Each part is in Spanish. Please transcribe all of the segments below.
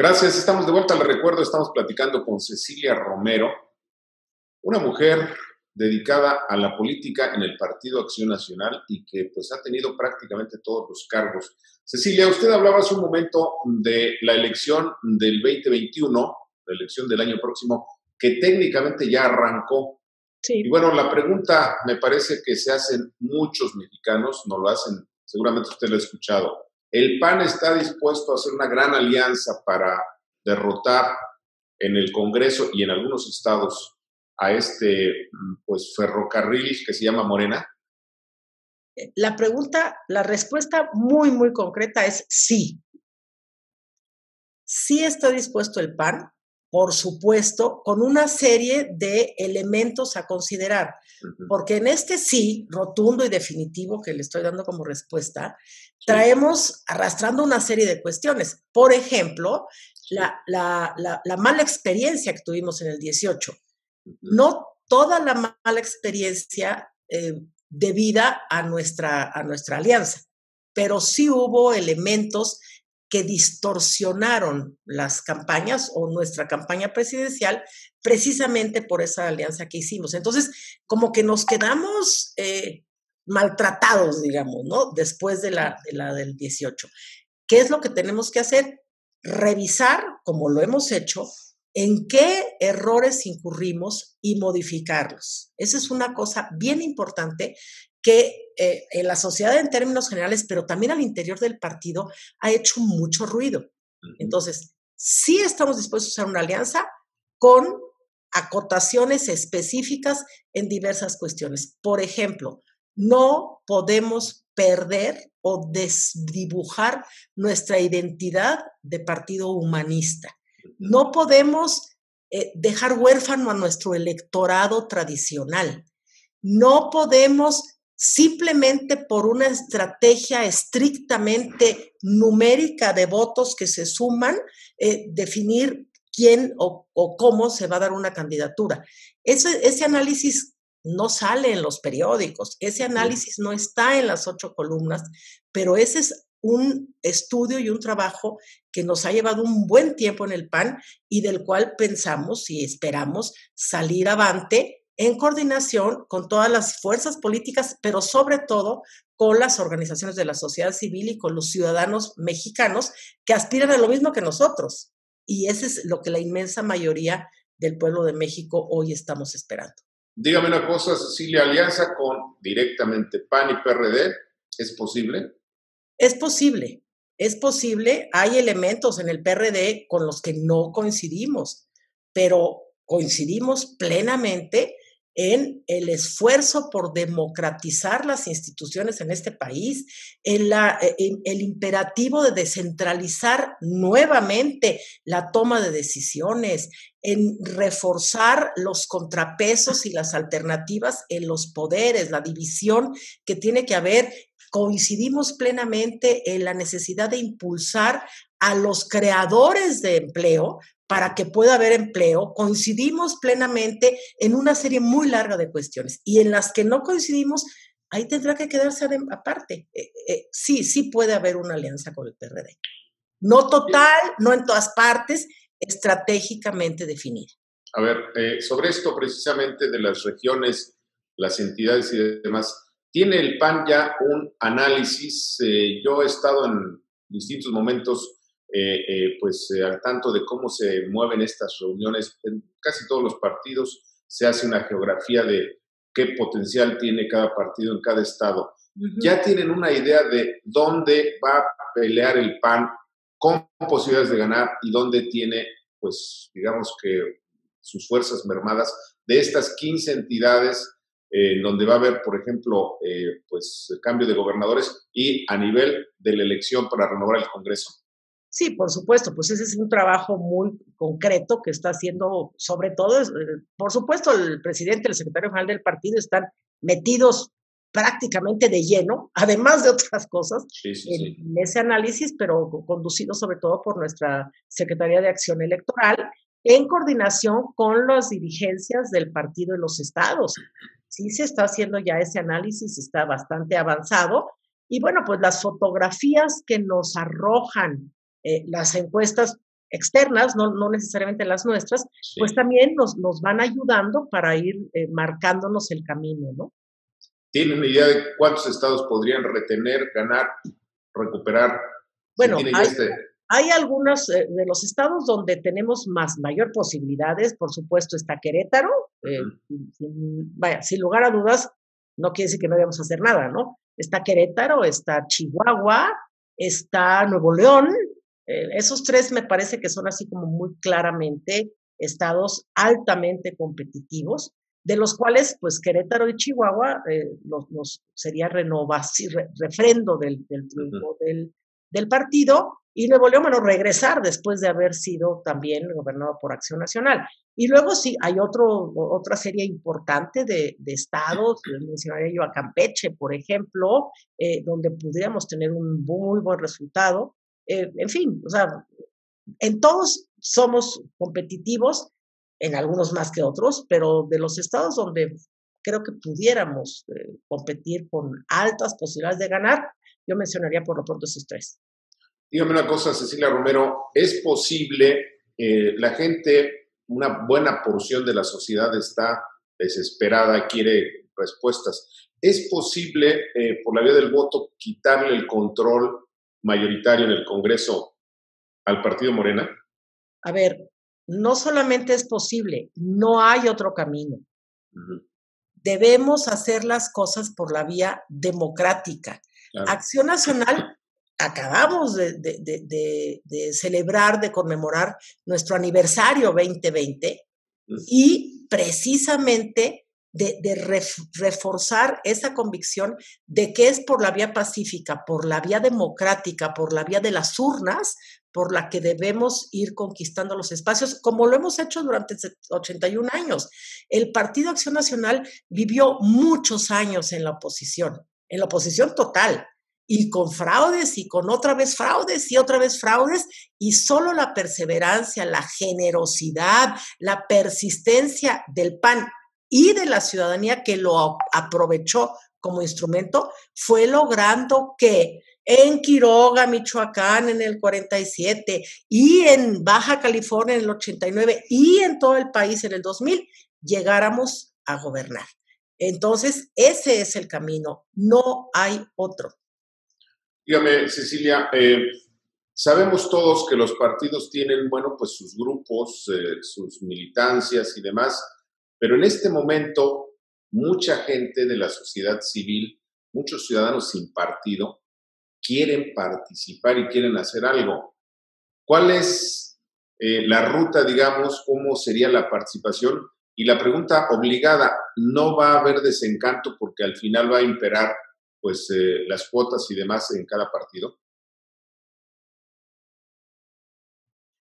Gracias, estamos de vuelta. Le recuerdo, estamos platicando con Cecilia Romero, una mujer dedicada a la política en el Partido Acción Nacional y que pues ha tenido prácticamente todos los cargos. Cecilia, usted hablaba hace un momento de la elección del 2021, la elección del año próximo, que técnicamente ya arrancó. Sí. Y bueno, la pregunta me parece que se hacen muchos mexicanos, no lo hacen, seguramente usted lo ha escuchado. ¿El PAN está dispuesto a hacer una gran alianza para derrotar en el Congreso y en algunos estados a este pues ferrocarril que se llama Morena? La pregunta, la respuesta muy, muy concreta es sí. Sí está dispuesto el PAN, por supuesto, con una serie de elementos a considerar, porque en este sí, rotundo y definitivo que le estoy dando como respuesta, traemos arrastrando una serie de cuestiones. Por ejemplo, la, mala experiencia que tuvimos en el 18. No toda la mala experiencia eh, debida a nuestra, a nuestra alianza, pero sí hubo elementos que distorsionaron las campañas o nuestra campaña presidencial precisamente por esa alianza que hicimos. Entonces, como que nos quedamos eh, maltratados, digamos, ¿no? Después de la, de la del 18. ¿Qué es lo que tenemos que hacer? Revisar, como lo hemos hecho, en qué errores incurrimos y modificarlos. Esa es una cosa bien importante que eh, en la sociedad en términos generales, pero también al interior del partido, ha hecho mucho ruido. Entonces, sí estamos dispuestos a usar una alianza con acotaciones específicas en diversas cuestiones. Por ejemplo, no podemos perder o desdibujar nuestra identidad de partido humanista. No podemos eh, dejar huérfano a nuestro electorado tradicional. No podemos simplemente por una estrategia estrictamente numérica de votos que se suman, eh, definir quién o, cómo se va a dar una candidatura. Ese, ese análisis no sale en los periódicos, ese análisis no está en las ocho columnas, pero ese es un estudio y un trabajo que nos ha llevado un buen tiempo en el PAN y del cual pensamos y esperamos salir avante en coordinación con todas las fuerzas políticas, pero sobre todo con las organizaciones de la sociedad civil y con los ciudadanos mexicanos que aspiran a lo mismo que nosotros. Y eso es lo que la inmensa mayoría del pueblo de México hoy estamos esperando. Dígame una cosa, Cecilia, alianza con directamente PAN y PRD, ¿es posible? Es posible, es posible. Hay elementos en el PRD con los que no coincidimos, pero coincidimos plenamente en el esfuerzo por democratizar las instituciones en este país, en, la, e, el imperativo de descentralizar nuevamente la toma de decisiones, en reforzar los contrapesos y las alternativas en los poderes, la división que tiene que haber. Coincidimos plenamente en la necesidad de impulsar a los creadores de empleo para que pueda haber empleo, coincidimos plenamente en una serie muy larga de cuestiones y en las que no coincidimos, ahí tendrá que quedarse aparte. Eh, eh, sí, sí puede haber una alianza con el PRD. No total, no en todas partes, estratégicamente definida. A ver, eh, sobre esto precisamente de las regiones, las entidades y demás, ¿tiene el PAN ya un análisis? yo he estado en distintos momentos eh, eh, pues eh, al tanto de cómo se mueven estas reuniones. En casi todos los partidos se hace una geografía de qué potencial tiene cada partido en cada estado. Ya tienen una idea de dónde va a pelear el PAN con posibilidades de ganar y dónde tiene, pues, digamos que sus fuerzas mermadas de estas 15 entidades en donde va a haber, por ejemplo, pues cambio de gobernadores y a nivel de la elección para renovar el Congreso. Sí, por supuesto, pues ese es un trabajo muy concreto que está haciendo, sobre todo, eh, por supuesto, el presidente y el secretario general del partido están metidos prácticamente de lleno, además de otras cosas, en, ese análisis, pero conducido sobre todo por nuestra Secretaría de Acción Electoral, en coordinación con las dirigencias del partido en los estados. Sí se está haciendo ya ese análisis, está bastante avanzado. Y bueno, pues las fotografías que nos arrojan eh, las encuestas externas, no, no necesariamente las nuestras, pues también nos, nos, van ayudando para ir eh, marcándonos el camino, ¿no? ¿Tienen idea de cuántos estados podrían retener, ganar, recuperar? Bueno, hay, este hay algunos eh, de los estados donde tenemos más mayor posibilidades, por supuesto está Querétaro, eh, sin, vaya, sin lugar a dudas, no quiere decir que no debamos hacer nada, ¿no? Está Querétaro, está Chihuahua, está Nuevo León, eh, esos tres me parece que son así como muy claramente estados altamente competitivos, de los cuales, pues Querétaro y Chihuahua nos, sería renovación, refrendo del, del triunfo del, del partido, y Nuevo León, bueno, regresar después de haber sido también gobernado por Acción Nacional. Y luego sí, hay otro, otra serie importante de, estados, mencionaría yo a Campeche, por ejemplo, eh, donde pudiéramos tener un muy buen resultado. Eh, en fin, o sea, en todos somos competitivos, en algunos más que otros, pero de los estados donde creo que pudiéramos eh, competir con altas posibilidades de ganar, yo mencionaría por lo pronto esos tres. Dígame una cosa, Cecilia Romero, ¿es posible, eh, la gente, una buena porción de la sociedad está desesperada, quiere respuestas, ¿es posible, eh, por la vía del voto, quitarle el control mayoritario en el Congreso al partido Morena? A ver, no solamente es posible, no hay otro camino. Debemos hacer las cosas por la vía democrática. Acción Nacional acabamos de, celebrar, de conmemorar nuestro aniversario 2020 y precisamente de, reforzar esa convicción de que es por la vía pacífica, por la vía democrática, por la vía de las urnas, por la que debemos ir conquistando los espacios, como lo hemos hecho durante 81 años. El Partido Acción Nacional vivió muchos años en la oposición, en la oposición total y con fraudes y con otra vez fraudes y otra vez fraudes y solo la perseverancia, la generosidad, la persistencia del PAN y de la ciudadanía que lo aprovechó como instrumento fue logrando que en Quiroga, Michoacán en el 47 y en Baja California en el 89 y en todo el país en el 2000 llegáramos a gobernar. Entonces, ese es el camino, no hay otro. Dígame, Cecilia, eh, sabemos todos que los partidos tienen, bueno, pues sus grupos, eh, sus militancias y demás, pero en este momento mucha gente de la sociedad civil, muchos ciudadanos sin partido, quieren participar y quieren hacer algo. ¿Cuál es eh, la ruta, digamos, cómo sería la participación? Y la pregunta obligada, ¿no va a haber desencanto porque al final va a imperar pues eh, las cuotas y demás en cada partido?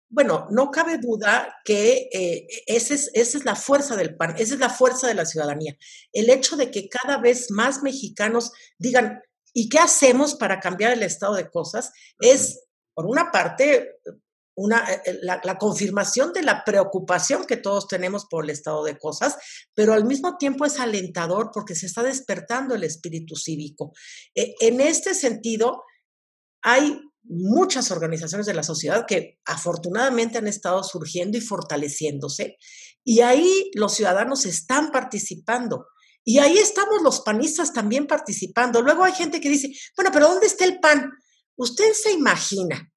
Bueno, no cabe duda que eh, esa, es, esa es la fuerza del PAN, esa es la fuerza de la ciudadanía. El hecho de que cada vez más mexicanos digan, ¿y qué hacemos para cambiar el estado de cosas? Es, por una parte, una, eh, eh, la, confirmación de la preocupación que todos tenemos por el estado de cosas, pero al mismo tiempo es alentador porque se está despertando el espíritu cívico. E, en este sentido, hay muchas organizaciones de la sociedad que afortunadamente han estado surgiendo y fortaleciéndose, y ahí los ciudadanos están participando. Y ahí estamos los panistas también participando. Luego hay gente que dice, bueno, pero ¿dónde está el PAN? Usted se imagina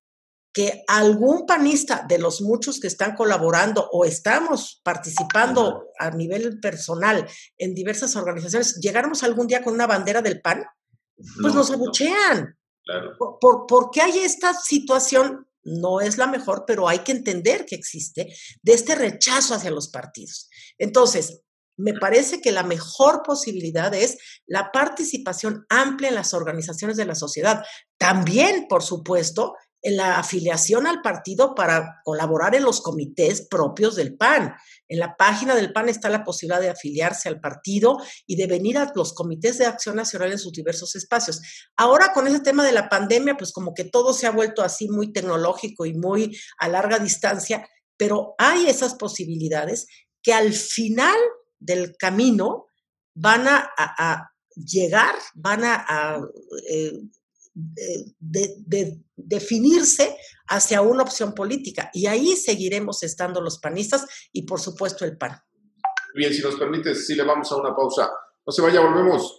que algún panista de los muchos que están colaborando o estamos participando a nivel personal en diversas organizaciones, llegáramos algún día con una bandera del PAN, pues nos abuchean. Por, porque hay esta situación, no es la mejor, pero hay que entender que existe, de este rechazo hacia los partidos. Entonces, me parece que la mejor posibilidad es la participación amplia en las organizaciones de la sociedad. También, por supuesto, en la afiliación al partido para colaborar en los comités propios del PAN. En la página del PAN está la posibilidad de afiliarse al partido y de venir a los comités de acción nacional en sus diversos espacios. Ahora con ese tema de la pandemia, pues como que todo se ha vuelto así muy tecnológico y muy a larga distancia, pero hay esas posibilidades que al final del camino van a, llegar, van a, eh, de, definirse hacia una opción política. Y ahí seguiremos estando los panistas y por supuesto el PAN. Bien, si nos permite, si le vamos a una pausa. No se vaya, volvemos.